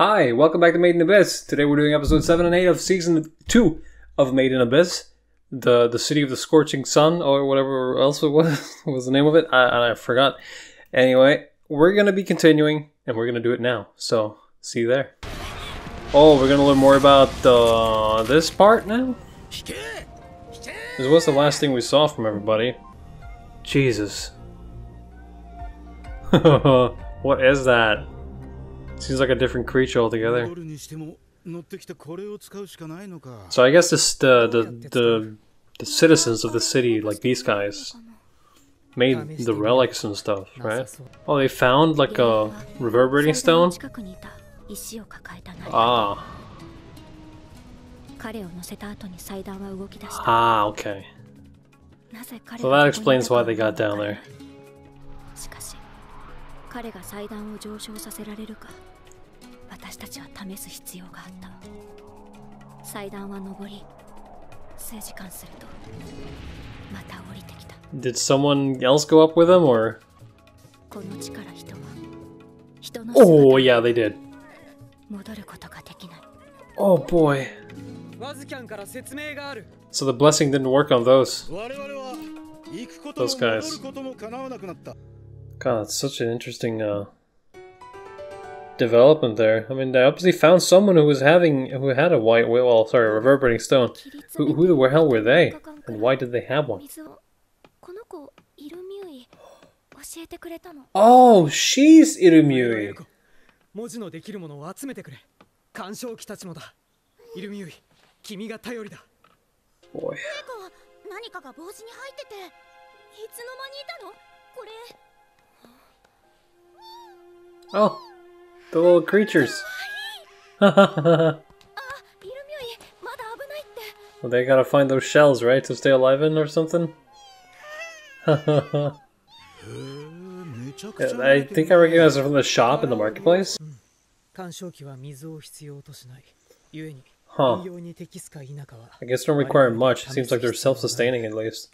Hi, welcome back to Made in Abyss. Today we're doing episode 7 and 8 of season 2 of Made in Abyss. The the City of the Scorching Sun, or whatever else it was, was the name of it. I, I forgot. Anyway, we're going to be continuing, and we're going to do it now. So, see you there. Oh, we're going to learn more about uh, this part now? This was the last thing we saw from everybody. Jesus. what is that? Seems like a different creature altogether. So I guess this the the the, the citizens of the city, like these guys, made the relics and stuff, right? Oh, they found like a reverberating stone. Ah. Ah, okay. So that explains why they got down there. 彼が祭壇を上昇させられるか 私たちは試す必要があった祭壇は上り数時間するとまた降りてきた Did someone else go up with him or この地から人は人の Oh yeah they did 戻ることができない Oh boy So the blessing didn't work on those those guys God, that's such an interesting uh, development there. I mean, they obviously found someone who was having, who had a white well, sorry, reverberating stone. Who, who the hell were they? And why did they have one? Oh, she's Irumyuui. Oh the little creatures. well, they gotta find those shells, right, to stay alive in or something? yeah, I think I recognize it from the shop in the marketplace. Huh. I guess don't require much. It seems like they're self-sustaining at least.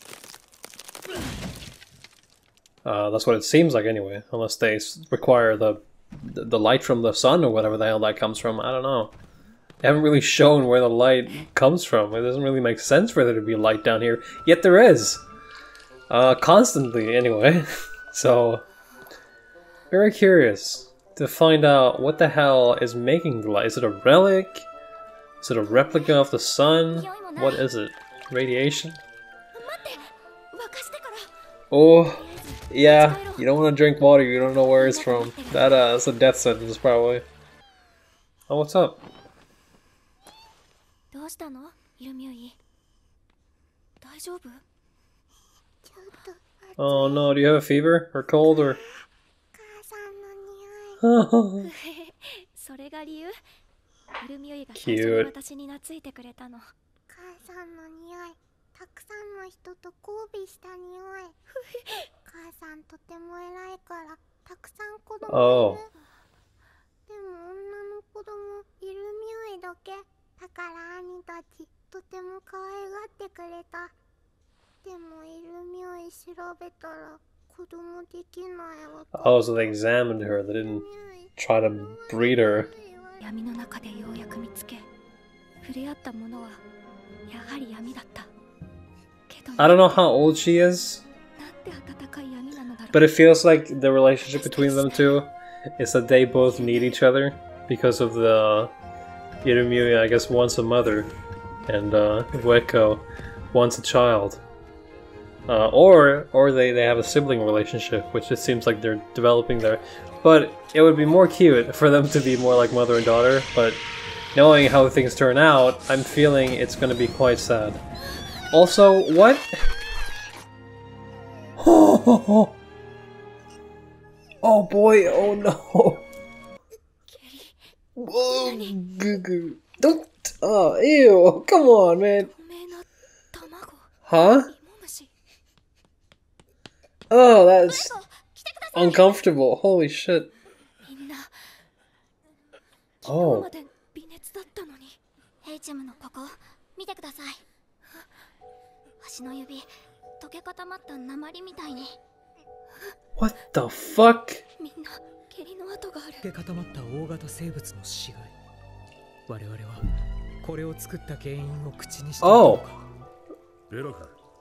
Uh, that's what it seems like anyway, unless they require the the light from the sun or whatever the hell that comes from. I don't know. They haven't really shown where the light comes from. It doesn't really make sense for there to be light down here, yet there is. Uh, constantly, anyway. so, very curious to find out what the hell is making the light. Is it a relic? Is it a replica of the sun? What is it? Radiation? Oh, yeah, you don't want to drink water, you don't know where it's from. That uh, that's a death sentence, probably. Oh, what's up? Oh no, do you have a fever? Or cold, or... Cute. たくさんの人と交尾した匂い 母さんとても偉いからたくさん子供いる、でも女の子供いる匂いだけだから兄たちとても可愛がってくれたでもいる匂い調べたら子供できないわ Oh, so they examined her. They didn't try to breed her. 闇の中でようやく見つけ触れ合ったものはやはり闇だった I don't know how old she is, but it feels like the relationship between them two is that they both need each other because of the Irumyuui, I guess, wants a mother, and uh, Vueko wants a child. Uh, or or they, they have a sibling relationship, which it seems like they're developing there. But it would be more cute for them to be more like mother and daughter, but knowing how things turn out, I'm feeling it's going to be quite sad. Also, what? Oh, boy, oh no. Whoa, Don't. Oh, ew. Come on, man. Huh? Oh, that's uncomfortable. Holy shit. Oh. What the fuck? 下痢の跡があるけ固まった大型生物の死骸我々はこれを作った原因を口にしていたのかベラフ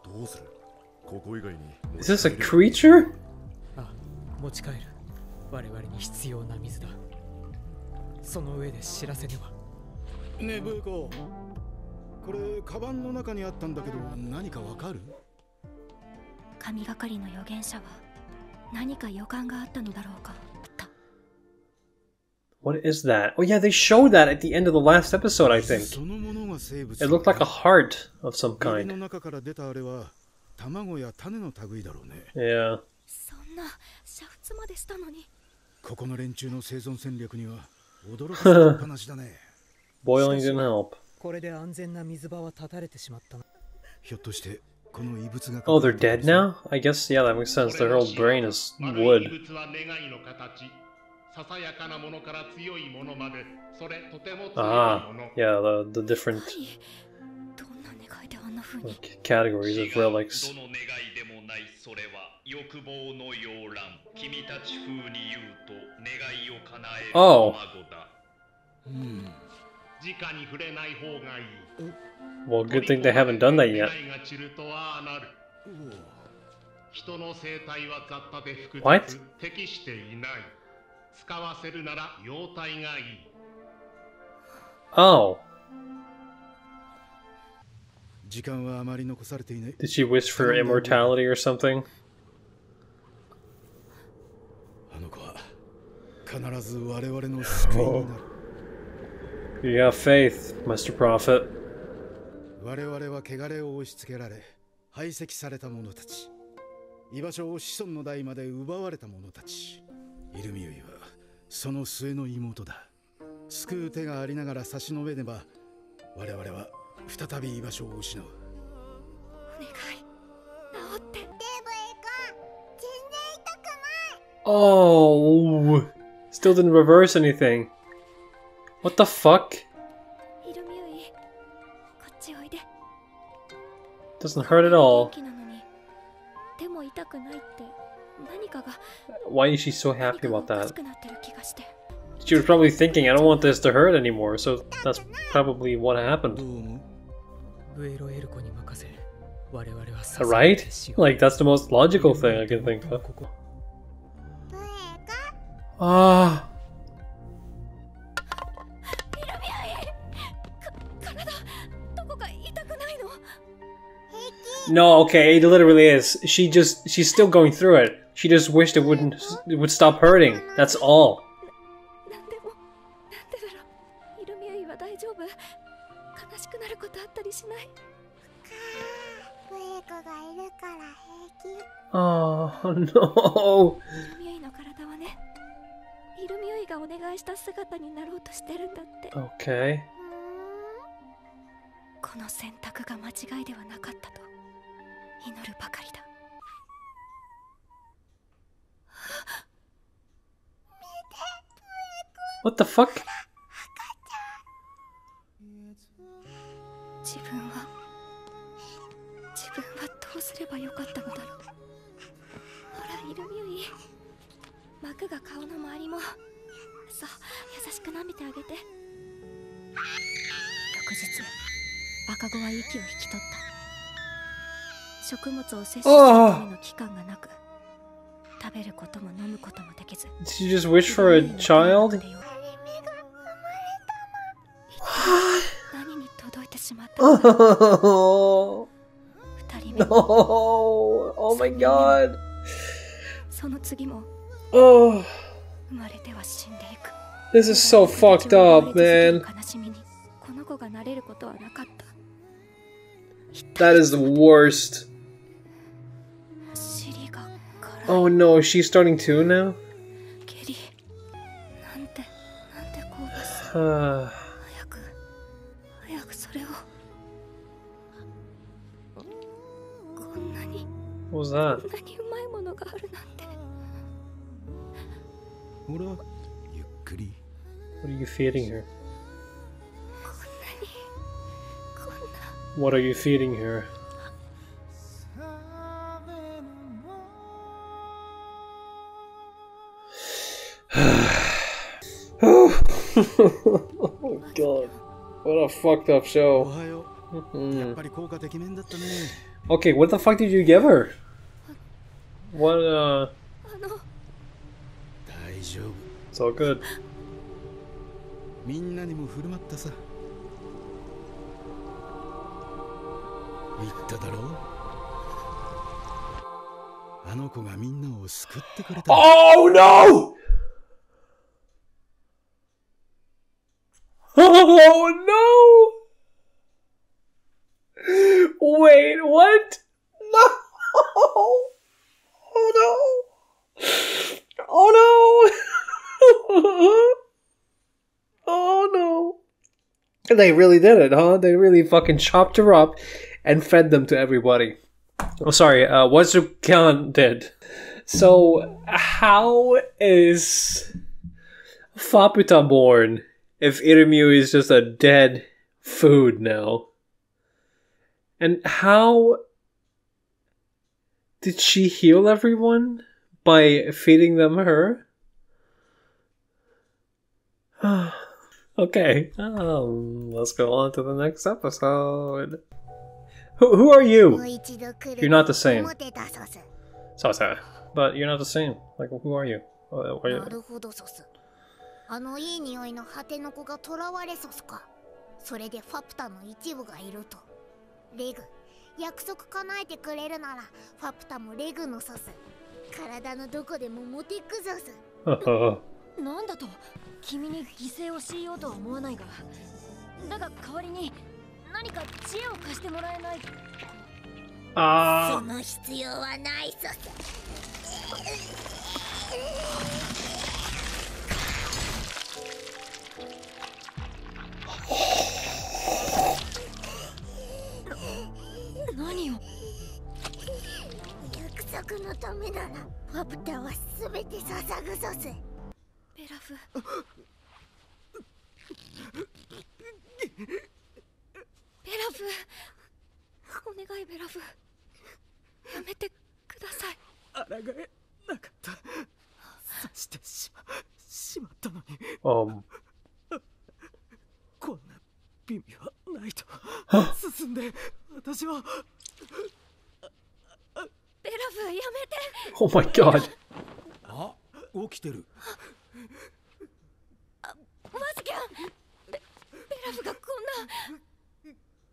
どうするここ以外に Is this a creature? あ持ち帰る我々に必要な水だその上で知らせねばねえブーコこれカバンの中にあったんだけど何かわかる 神がかりの預言者は何か予感があったのだろうかた What is that? Oh yeah, they showed that at the end of the last episode, I think. そのものが生物 It looked like a heart of some 森 kind. の中から出たあれは卵や種の類だろうね Yeah. そんな煮沸までしたのにここの連中の生存戦略には驚かされっぱなしだね Boiling didn't help. これで安全な水場は断たれてしまったなひょっとして Oh, they're dead now? I guess, yeah, that makes sense. Their whole brain is wood. Ah, yeah, the, the different like, categories of relics. Oh! Hmm. hmm. だうん直に触れない方がいい Well, good thing they haven't done that yet. 願いが散るとはなる人の生態は雑多で複 What? 雑適していない使わせるなら様態がいい Oh, 時間はあまり残されていない did she wish for immortality or something? あの子は必ず我々の救いになる You got faith, Mr. Prophet. 我々は汚れを押し付けられ排斥された者たち。居場所を子孫の代まで奪われた者たち。イルミユイはその末の妹だ。救う手がありながら差し伸べねば我々は再び居場所を失う。お願い。治って。デブエ君全然痛くない。Oh, still didn't reverse anything. What the fuck? Doesn't hurt at all. Why is she so happy about that? She was probably thinking, I don't want this to hurt anymore, so that's probably what happened. Right? Like, that's the most logical thing I can think of. Ah. No, okay, it literally is. She just, she's still going through it. She just wished it wouldn't, it would stop hurting. That's all. なんでもなんでだろうイルミウイは大丈夫悲しくなることあったりしないブエ君がいるから平気 Oh, no. イルミウイの体はねイルミウイがお願いした姿になろうとしてるんだって Okay. うこの選択が間違いではなかったと 祈るばかりだ。What the fuck? 自分は自分はどうすればよかったのだろう。ほらイルミウイ膜が顔の周りも。そう優しく舐めてあげて。翌日赤子は息を引き取った食物を摂取するための期間がなく食べることも飲むこともできず Did she just wish for a child? 何に届いてしまったのだ Oh, 二人目 no. Oh my god. その次も Oh, 生まれては死んでいく this is so fucked up, man. 悲しみにこの子がなれることはなかった That is the worst. Oh no, she's starting too now? Uh. What was that? What are you feeding her? What are you feeding her? What a fucked up show. Mm-hmm. okay, what the fuck did you give her? What, uh... It's all good. Oh no! Oh no! Wait, what? No! Oh no! Oh no! Oh no! They really did it, huh? They really fucking chopped her up and fed them to everybody. Oh, sorry, uh, Wazukyan did. So, how is Faputa born if Irimu is just a dead food now. And how did she heal everyone by feeding them her? okay, um, let's go on to the next episode. Who, who are you? You're not the same. Sasa. But you're not the same. Like, who are you? Are you? あのいい匂いの果ての子が囚われソスか。それでファプタの一部がいると。レグ約束叶えてくれるならファプタもレグのソス。体のどこでもモテくゾス なんだと君に犠牲を強いようとは思わないが。だが代わりに何か知恵を貸してもらえない。そ Ah. の必要はないソス束のためな。らファプタは全て捧ぐソス。ベラフ。ベラフ。お願いベラフ。やめてください。抗えなかった。さしてしましまったのに。Um. こんな美味はないと。進んで私はベラフやめて Oh my god. あ起きてるマスキャンベベラフがこんなこんな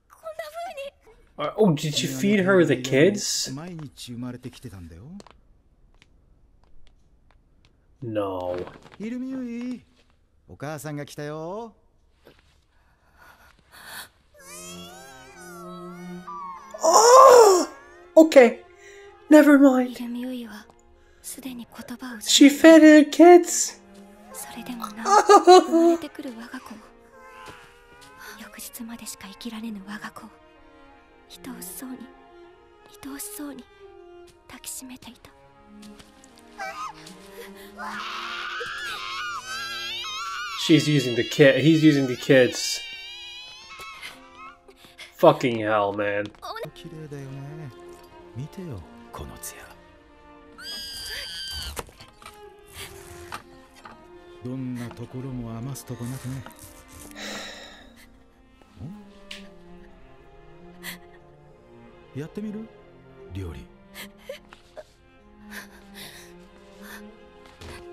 風に Uh, oh, did you feed her the kids? 毎日生まれてきてたんだよ No. イルミユイお母さんが来たよ Okay. Never mind. She fed her kids. She's using the kid. He's using the kids. Fucking hell, man. この艶。どんなところも余すとこなくね。ん？やってみる？料理。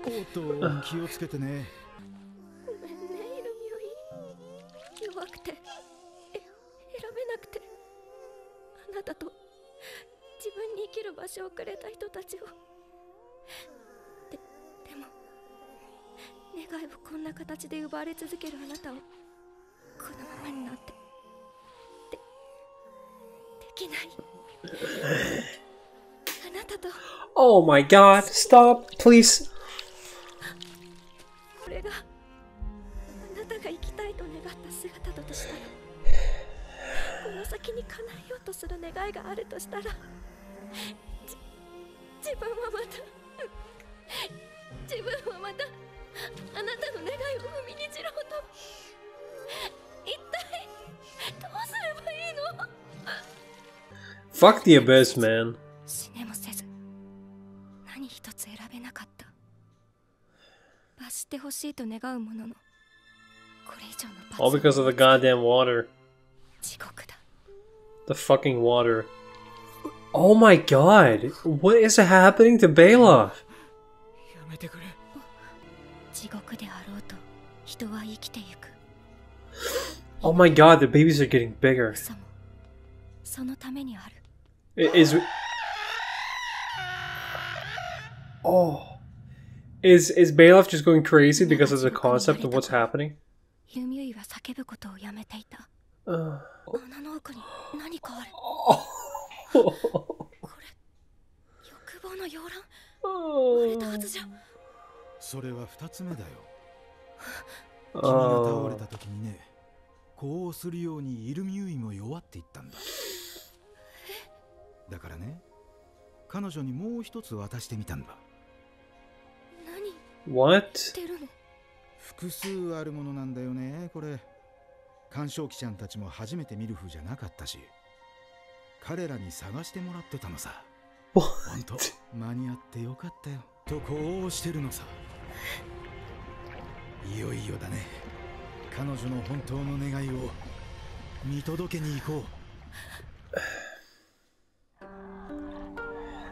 おっと気をつけてね生きる場所をくれた人たちをででも願いをこんな形で奪われ続けるあなたをこのままになってでできないあなたと Oh my god. Stop, please. これがあなたが生きたいと願った姿だとしたらこの先に叶えようとする願いがあるとしたらはまた自分はまたあなたの願いを踏みにじろうと一体どうすればいいの Fuck the abyss, man. 死ねもせず何一つ選べなかった罰してほしいと願うもののこ れ以上の罰 All because of the goddamn water. 地獄だ The fucking water. Oh my god! What is happening to Bela? Oh my god, the babies are getting bigger. Is Oh. Is is Belaf just going crazy because of the concept of what's happening? Uh. Oh. これ欲望の洋蘭割れたはずじゃそれは二つ目だよ。君が倒れ oh. た時にねこうするようにイルミユイも弱っていったんだ。だからね彼女にもう一つ渡してみたんだ。何？What? 複数あるものなんだよねこれ。鑑賞記ちゃんたちも初めて見る風じゃなかったし彼らに探してもらってたのさ What? 本当間に合ってよかったよとこうしてるのさいよいよだね彼女の本当の願いを見届けに行こう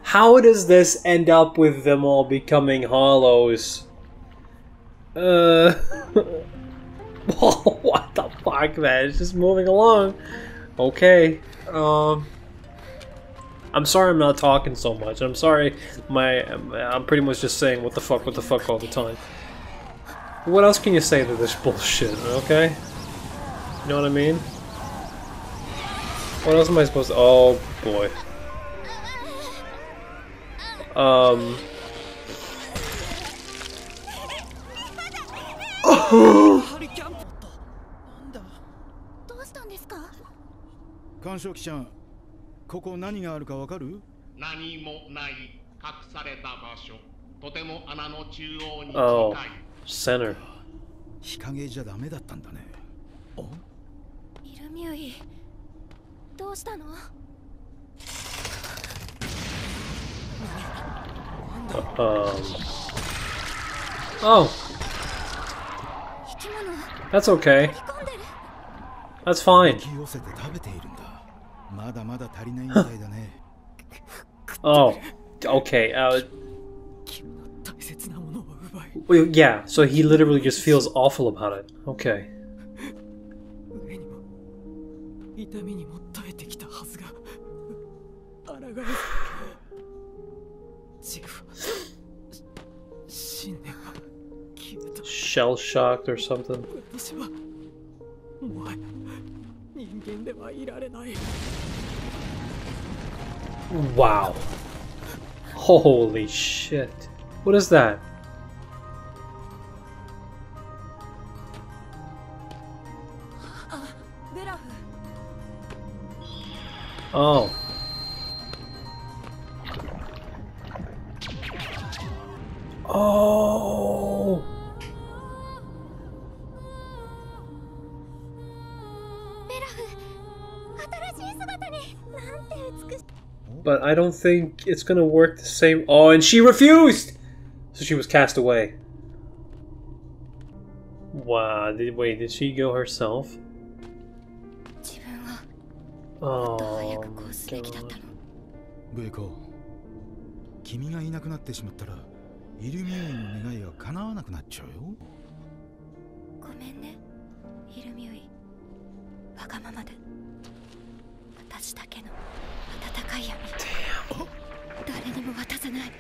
How does this end up with them all becoming hollows? Uh. what the fuck, man? It's just moving along. Okay. Um. I'm sorry I'm not talking so much. I'm sorry my I'm pretty much just saying what the fuck, what the fuck all the time. What else can you say to this bullshit, okay? You know what I mean? What else am I supposed to- Oh boy. Um. ハリキャ ここ何があるかわかる？何もない隠された場所とても穴の中央に近い、Oh. Center. 日陰じゃダメだったんだねイルミュイどうしたの？Um. Oh, that's okay. That's fine. 引き寄せて食べているんだ oh, okay. Uh, well, yeah, so he literally just feels awful about it. Okay. Shell shocked or something. 私はもはや人間ではいられない Wow. Holy shit. What is that? Oh. Oh. But I don't think it's gonna work the same. Oh, and she refused! So she was cast away. Wow. Did, wait, did she go herself? 自分はもっと早 Oh. くこうすべきだったのベイコ君がいなくなってしまったらイルミュイの願いが叶わなくなっちゃうよごめんねイルミュイわがままで私だけの 温かい闇誰にも渡さない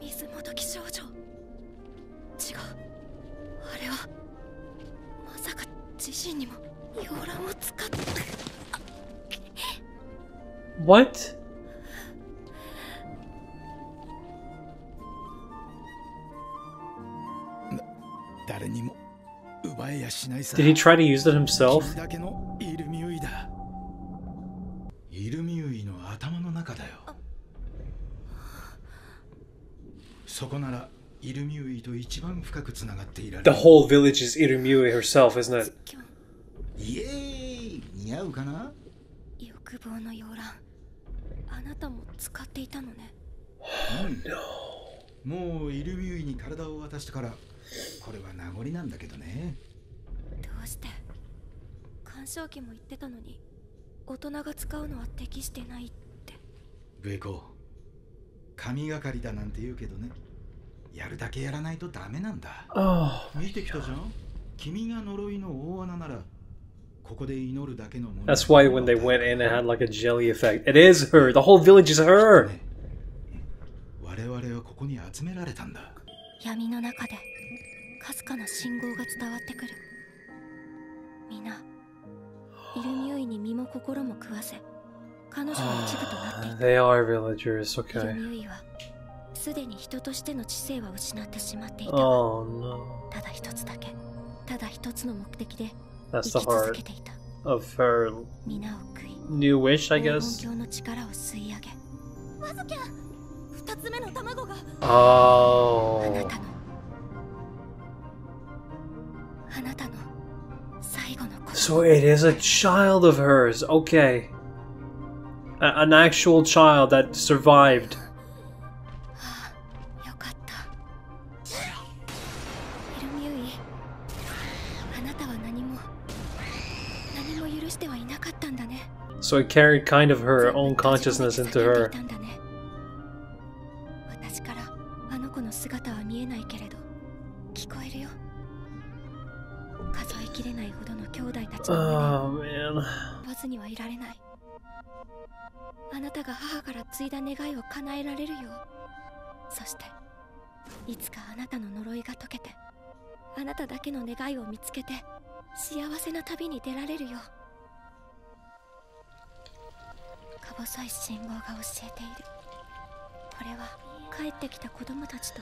水もどき少女違うあれはまさか自身にも洋蘭を使って What? 誰にも奪えやしないさ Did he try to use it himself? Whole village is Irumue herself, isn't it? キョンイエーイ似合うかな?欲望の洋蘭。あなたも使っていたのね。もうイルミュイに体を渡してからこれは名残なんだけどね。どうして干渉機も言ってたのに大人が使うのは適してないって。ブエコ。神がかりだなんて言うけどねやるだけやらないとダメなんだ Oh, 見てきたじゃん君が呪いの大穴ならここで祈るだけのもの that's why when they went in, it had like a jelly effect. It is her. The whole village is her. ね我々はここに集められたんだ闇の中でかすかな信号が伝わってくる皆イルミュイに身も心も食わせ彼女の一部となってい Uh, た they are villagers. イル Okay. ミュイはすでに人としての知性は失ってしまっていたが Oh no. ただ一つだけただ一つの目的で That's 生 the き続 heart けていた of her 皆を食い new wish, I 黄 guess. 金鏡の力を吸い上げわずきゃ二つ目の卵があな Oh. たのあなたの最後の子 So it is a child of hers. Okay. A- an actual child that survived. いほどの兄弟たちの胸 Oh man. わずにはいられないあなたが母から継いだ願いを叶えられるようそしていつかあなたの呪いが解けてあなただけの願いを見つけて幸せな旅に出られるよ か細い信号が教えているこれは帰ってきた子供たちと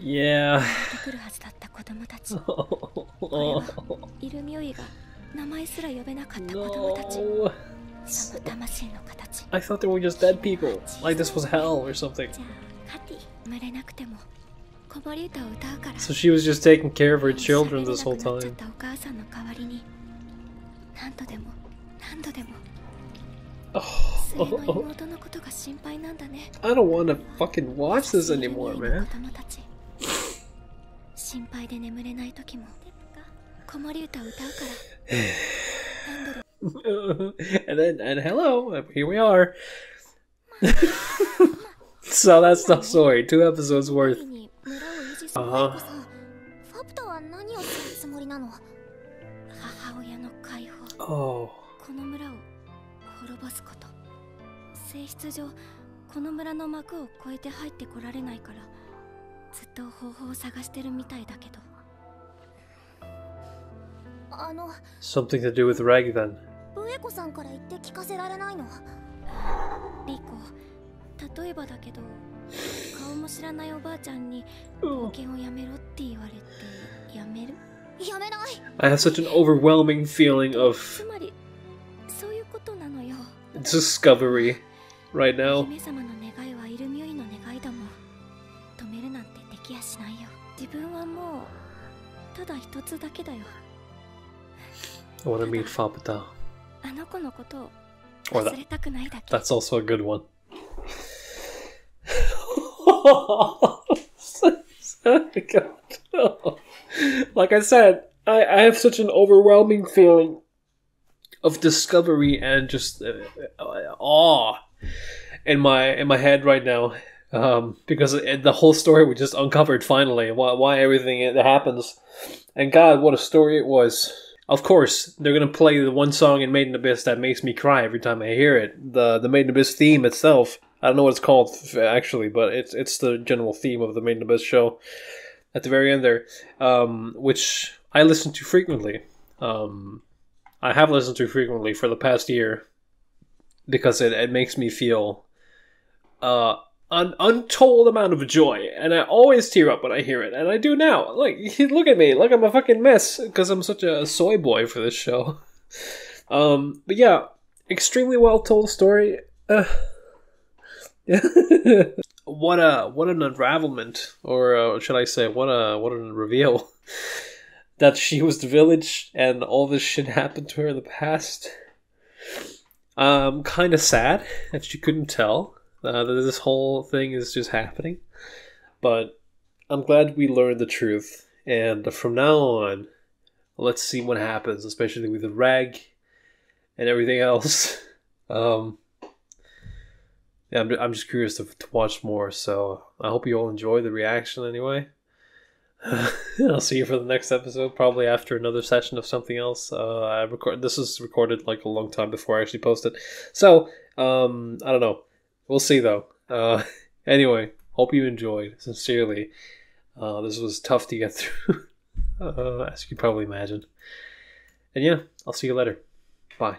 Yeah. 出てくるはずだった子供たちこれはイルミュイが名前すら呼べなかった子供たち No. その魂の形 I thought they were just dead people. Like this was hell or something. じゃあカティ生まれなくても子守歌を歌うから So she was just taking care of her children 喋れ this whole なくなっちゃっ time. たお母さんの代わりに何度でも何度でも Oh, 末の妹のことが心配なんだね I don't want to fucking watch this anymore, 子 man. 供たち心配で眠れない時も子守歌を歌うから何度でも and then and hello, here we are. so that's the story. Two episodes worth. に村を維持するあは子さんファプトは何をするつもりなの母親の解放 Oh, 体質上この村の幕を越えて入ってこられないからずっと方法を探してるみたいだけどあの Something to do with Reg then ブエコさんから言って聞かせられないのリコ例えばだけど顔も知らないおばあちゃんに冒険をやめろって言われてやめるやめない I have such an overwhelming feeling of つまりそういうことなのよ discovery right now. I want to meet Faputa. Or that. That's also a good one. like I said, I, I have such an overwhelming feeling of discovery and just uh, uh awe in my in my head right now um, because it, the whole story was just uncovered finally why, why everything it happens. And god what a story it was. Of course they're gonna play the one song in Made in Abyss that makes me cry every time i hear it. The the Made in Abyss theme itself i don't know what it's called actually but it's it's the general theme of the Made in Abyss show at the very end there um, which i listen to frequently. Um, i have listened to frequently for the past year because it, it makes me feel uh an untold amount of joy. And i always tear up when i hear it. And i do now. Like look at me. Look i'm a fucking mess because i'm such a soy boy for this show. Um but yeah extremely well told story. Uh, what a what an unravelment. Or uh, should i say what a what a reveal. That she was the village and all this shit happened to her in the past um, kind of sad that she couldn't tell uh, that this whole thing is just happening. But I'm glad we learned the truth, and from now on, let's see what happens, especially with the Reg and everything else. Um, yeah, I'm, I'm just curious to, to watch more, so I hope you all enjoy the reaction anyway. I'll see you for the next episode, probably after another session of something else. Uh, I record this is recorded like a long time before I actually post it, so um, I don't know. We'll see though. Uh, anyway, hope you enjoyed. Sincerely, uh, this was tough to get through, uh, as you can probably imagine. And yeah, I'll see you later. Bye.